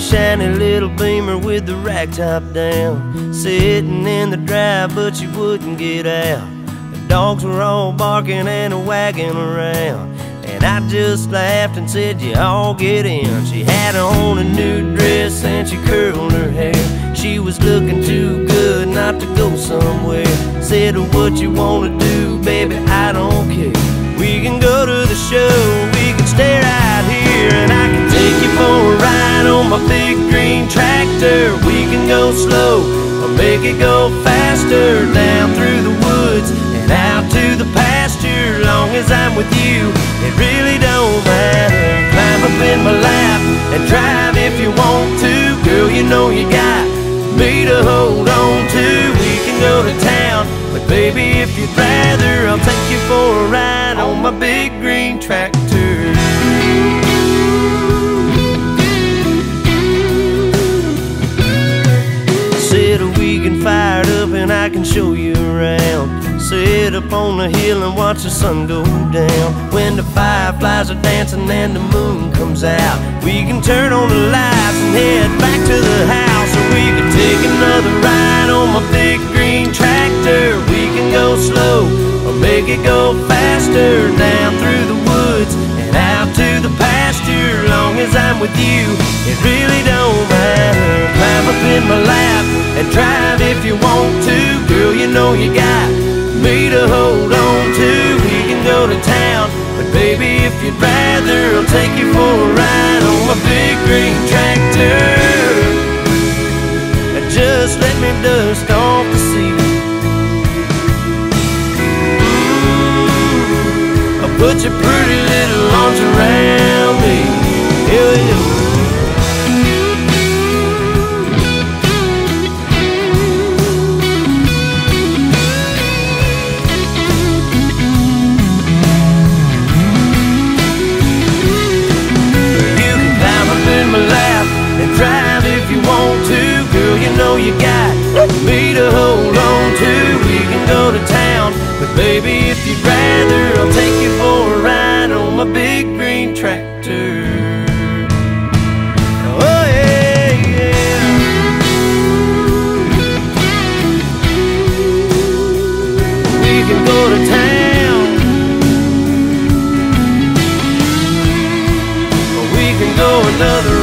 shiny little beamer with the rack top down. Sitting in the drive, but she wouldn't get out. The dogs were all barking and wagging around. And I just laughed and said, You all get in. She had on a new dress and she curled her hair. She was looking too good not to go somewhere. Said, What you wanna do, baby? I don't care. We can go to the big green tractor. We can go slow or make it go faster down through the woods and out to the pasture. Long as I'm with you, it really don't matter. Climb up in my lap and drive if you want to. Girl, you know you got me to hold on to. We can go to town, but baby, if you'd rather, I'll take you for a ride on my big green tractor. Show you around. Sit up on the hill and watch the sun go down. When the fireflies are dancing and the moon comes out, we can turn on the lights and head back to the house. Or we can take another ride on my big green tractor. We can go slow or make it go faster down through the woods and out to the pasture. Long as I'm with you, it really don't matter. Climb up in my lap and drive baby, if you'd rather, I'll take you for a ride on my big green tractor. Just let me dust off the seat. Ooh, I'll put your pretty little around know you got me to hold on to. We can go to town, but baby, if you'd rather, I'll take you for a ride on my big green tractor. Oh, yeah. We can go to town. another